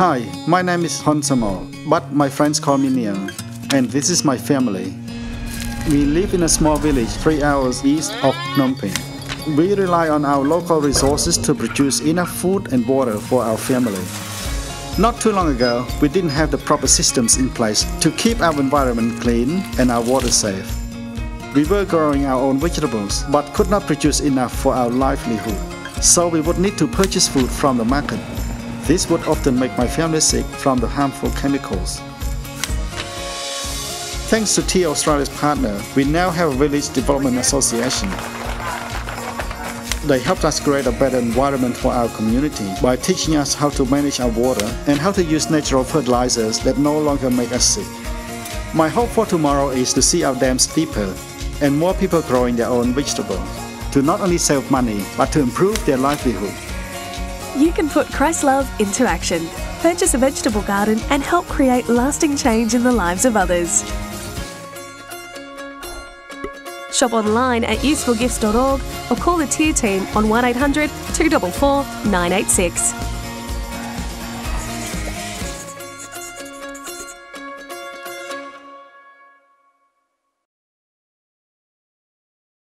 Hi, my name is Hon Samal, but my friends call me Neil, and this is my family. We live in a small village three hours east of Phnom Penh. We rely on our local resources to produce enough food and water for our family. Not too long ago, we didn't have the proper systems in place to keep our environment clean and our water safe. We were growing our own vegetables but could not produce enough for our livelihood, so we would need to purchase food from the market. This would often make my family sick from the harmful chemicals. Thanks to TEAR Australia's partner, we now have a village development association they helped us create a better environment for our community by teaching us how to manage our water and how to use natural fertilizers that no longer make us sick. My hope for tomorrow is to see our dams deeper and more people growing their own vegetables to not only save money but to improve their livelihood. You can put Christ love into action. Purchase a vegetable garden and help create lasting change in the lives of others. Shop online at usefulgifts.org or call the TEAR team on 1800 244 986.